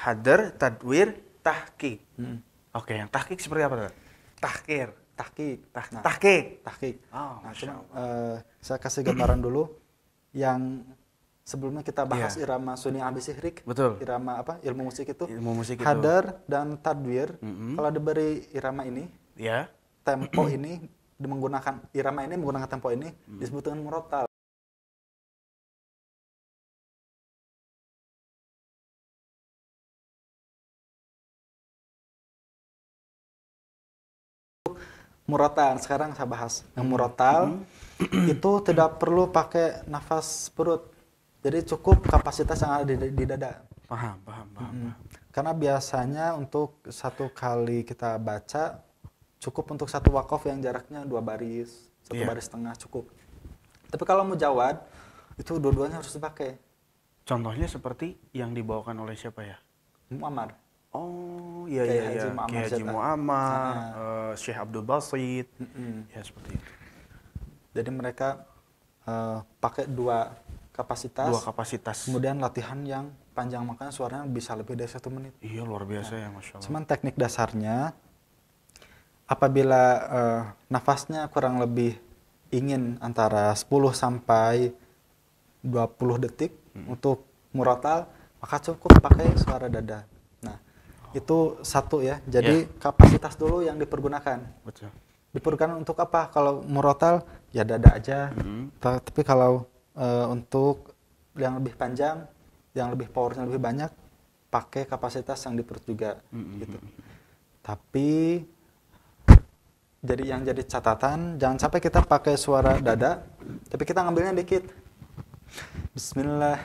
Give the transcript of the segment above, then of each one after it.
Hadar, tadwir, tahqiq. Hmm. Oke, yang tahqiq seperti apa? Tahkir. tahqiq. Tah Nah, tahqiq. tahqiq. Oh, Nah, cuma Allah. eh, saya kasih gambaran dulu yang sebelumnya kita bahas Iya. irama suni abi sihrik. Betul. Irama apa? Ilmu musik itu. Ilmu musik itu. Hadar dan tadwir. Mm-mm. Kalau diberi irama ini, Ya. tempo ini menggunakan irama ini menggunakan tempo ini Hmm. disebut dengan murotal. Murotal sekarang saya bahas. Yang Hmm. murotal itu tidak perlu pakai nafas perut. Jadi cukup kapasitas yang ada di, di dada. Paham, paham, paham. Mm. Karena biasanya untuk satu kali kita baca cukup untuk satu wakaf yang jaraknya dua baris, satu Iya. baris setengah cukup. Tapi kalau mau jawad itu dua-duanya harus dipakai. Contohnya seperti yang dibawakan oleh siapa ya? Muammar. Oh, iya iya iya. Kiai Haji Zeta. Muhammad, Ah. eh, Syekh Abdul Basit. Mm-mm. Ya, seperti itu. Jadi mereka eh, pakai dua kapasitas, Dua kapasitas. kemudian latihan yang panjang makanya suaranya bisa lebih dari satu menit. Iya, luar biasa ya, Masya Allah. Cuman teknik dasarnya apabila eh, nafasnya kurang lebih ingin antara 10 sampai 20 detik Hmm. untuk murotal, maka cukup pakai suara dada. Itu satu ya. Jadi kapasitas dulu yang dipergunakan. Betul. Dipergunakan untuk apa? Kalau murotal ya dada aja. Mm. Ta- Tapi kalau eh, untuk yang lebih panjang, yang lebih powernya lebih banyak, pakai kapasitas yang di perut juga. Mm-mm. Gitu. Tapi jadi yang jadi catatan jangan sampai kita pakai suara dada, tapi kita ngambilnya dikit. Bismillah.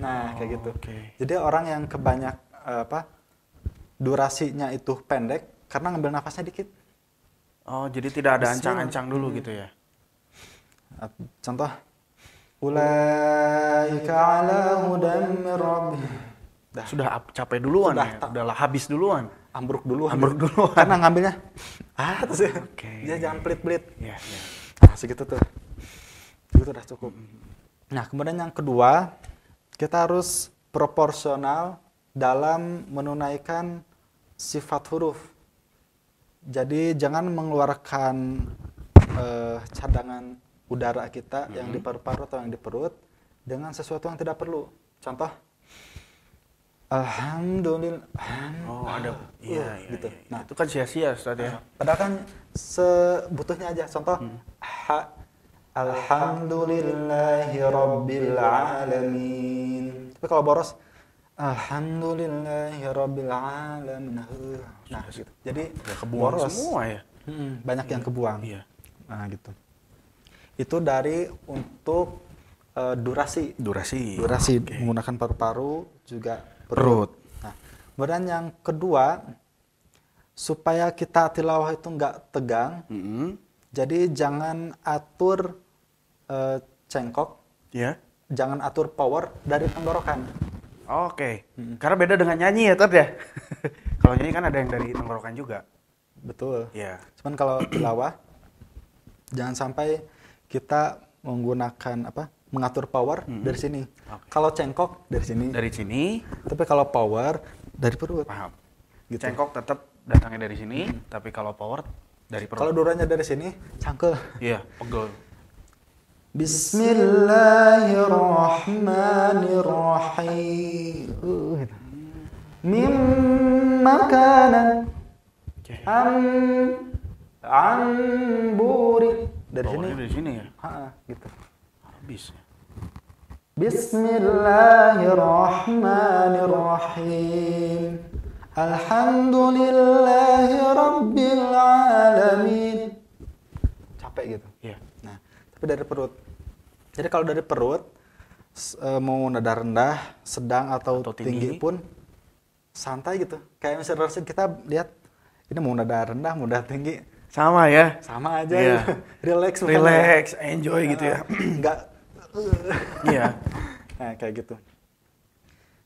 Nah kayak gitu. Oh, oke. Jadi orang yang kebanyak eh, apa durasinya itu pendek karena ngambil nafasnya dikit. Oh, jadi tidak ada ancang-ancang dulu gitu ya? Contoh Ulaika ala hudan. Dah, Sudah ap- capek duluan Sudah, ya? tak- Udah lah habis duluan? ambruk dulu. Ambruk duluan. Karena ngambilnya ah terus ya. Oke. Dia jangan pelit-pelit. Iya, iya. Nah, segitu tuh. Segitu udah cukup. Nah, kemudian yang kedua, kita harus proporsional dalam menunaikan sifat huruf. Jadi jangan mengeluarkan eh, cadangan udara kita yang di paru-paru atau yang di perut dengan sesuatu yang tidak perlu. Contoh, Alhamdulillah. Oh, ada. Iya, Uh, iya, gitu. iya. Nah, Itu kan sia-sia, Ustaz ya? Padahal kan sebutuhnya aja. Contoh, ha, Alhamdulillahi Rabbil Alamin. Tapi kalau boros, Alhamdulillahi Rabbil Alamin. Nah, gitu. Jadi Udah kebuang boros. semua ya? Mm-mm, banyak yang kebuang. Iya. Nah, gitu. Itu dari untuk eh, durasi. Durasi. Durasi Oke. menggunakan paru-paru juga Perut. Nah, kemudian yang kedua, supaya kita tilawah itu nggak tegang, Mm-mm. jadi jangan atur eh, cengkok, Ya. jangan atur power dari tenggorokan. Oke. Karena beda dengan nyanyi ya, Tad ya? Kalau nyanyi kan ada yang dari tenggorokan juga. Betul. Iya. Cuman kalau tilawah, jangan sampai kita menggunakan apa? mengatur power dari sini. Oke. Kalau cengkok dari sini. Dari sini, Tapi kalau power dari perut. paham. Gitu. Cengkok tetap datangnya dari sini, tapi kalau power dari perut. Kalau duranya dari sini, cangkel. Iya, pegel. Bismillahirrahmanirrahim. Oke. am an buri dari sini. Bawahnya dari sini ya? Ha, gitu. Habis ya. Bismillahirrahmanirrahim. Alhamdulillahi rabbil alamin. Capek gitu. Iya. Nah, tapi dari perut. Jadi kalau dari perut s- eh, mau nada rendah, sedang atau, Atau tinggi. tinggi. pun santai gitu. Kayak misalnya Rasid kita lihat ini mau nada rendah, mau nada tinggi, Sama ya? sama aja. Iya. gitu. Relax. bukan Relax, enjoy gitu ya. Enggak. Iya. Nah, kayak gitu.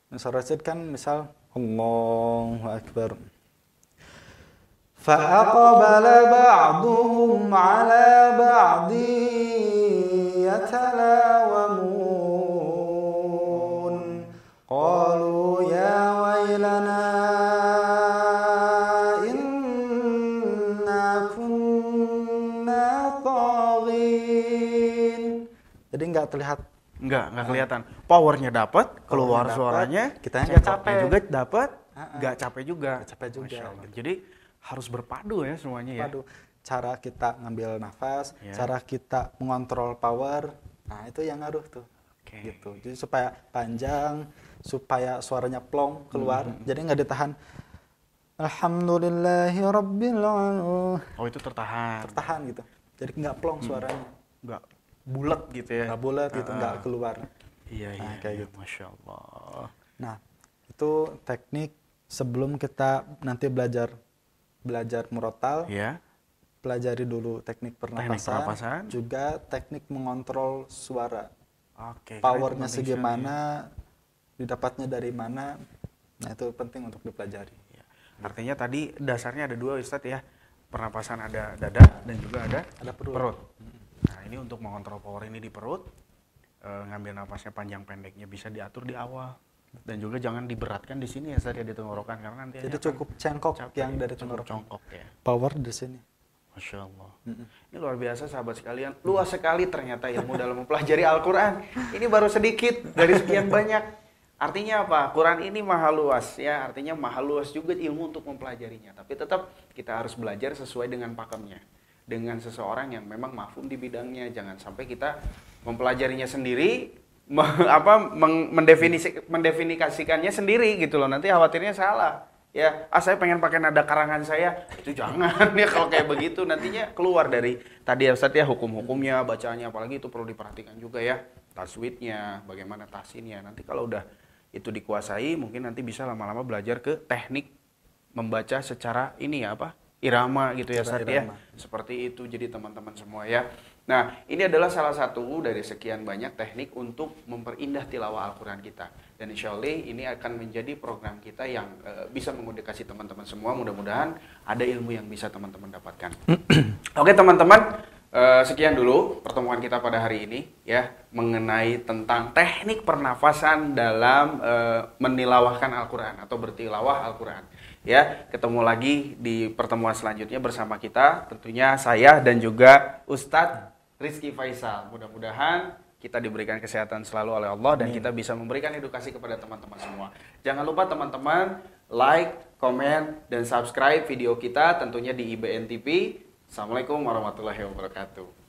Misal Rasid kan misal Allahu Akbar. فأقبل بعضهم على بعض Jadi nggak terlihat nggak nggak kelihatan. Powernya dapat, keluar dapet, suaranya, kita nggak capek juga dapat, nggak capek juga. Gak capek juga. Gitu. Jadi harus berpadu ya semuanya ya. berpadu. ya. Cara kita ngambil nafas, yeah. cara kita mengontrol power, nah itu yang ngaruh tuh. Okay. Gitu. Jadi supaya panjang, supaya suaranya plong keluar, mm -hmm. jadi nggak ditahan Alhamdulillahi rabbil alamin. Oh itu tertahan. Tertahan gitu. Jadi nggak plong Hmm. suaranya. Nggak bulat gitu ya. Nggak bulat gitu, nggak keluar. Iya, iya, Nah, kayak iya. gitu. Masya Allah. Nah, itu teknik sebelum kita nanti belajar belajar murotal, Ya. pelajari dulu teknik pernapasan, pernapasan. juga teknik mengontrol suara. Oke. Powernya itu penting segimana, didapatnya dari mana, nah itu penting untuk dipelajari. Ya. Artinya tadi dasarnya ada dua Ustadz ya. Pernapasan ada dada dan juga ada Ada perut. Nah ini untuk mengontrol power ini di perut, eh, ngambil napasnya panjang pendeknya bisa diatur di awal dan juga jangan diberatkan di sini ya Ustadz ya di tenggorokan karena nanti Jadi cukup cengkok capek, yang dari cukup tenggorokan. ya. Power di sini. Masya Allah. Mm-mm. Ini luar biasa sahabat sekalian. Luas sekali ternyata ilmu dalam mempelajari Al-Quran. Ini baru sedikit dari sekian banyak. Artinya apa? Quran ini maha luas ya. Artinya maha luas juga ilmu untuk mempelajarinya. Tapi tetap kita harus belajar sesuai dengan pakemnya. Dengan seseorang yang memang mafhum di bidangnya. Jangan sampai kita mempelajarinya sendiri, me- apa mendefinisi, mendefinisikannya sendiri gitu loh. Nanti khawatirnya salah. Ya, ah saya pengen pakai nada karangan saya, itu jangan ya kalau kayak begitu nantinya keluar dari tadi ya Ustadz ya hukum-hukumnya, bacaannya apalagi itu perlu diperhatikan juga ya. Tajwidnya, bagaimana tahsinnya. Nanti kalau udah itu dikuasai, mungkin nanti bisa lama-lama belajar ke teknik membaca secara ini ya apa? irama gitu ya Ustadz ya. Seperti itu jadi teman-teman semua ya. Nah, ini adalah salah satu dari sekian banyak teknik untuk memperindah tilawah Al-Quran kita. Dan insya Allah ini akan menjadi program kita yang eh, bisa mengedukasi teman-teman semua. Mudah-mudahan ada ilmu yang bisa teman-teman dapatkan. Oke teman-teman, eh, sekian dulu pertemuan kita pada hari ini ya mengenai tentang teknik pernafasan dalam eh, menilawahkan Al-Quran atau bertilawah Al-Quran. Ya, ketemu lagi di pertemuan selanjutnya bersama kita, tentunya saya dan juga Ustadz Rizky Faisal. Mudah-mudahan kita diberikan kesehatan selalu oleh Allah dan kita bisa memberikan edukasi kepada teman-teman semua. Jangan lupa teman-teman like, komen, dan subscribe video kita tentunya di IBN TV. Assalamualaikum warahmatullahi wabarakatuh.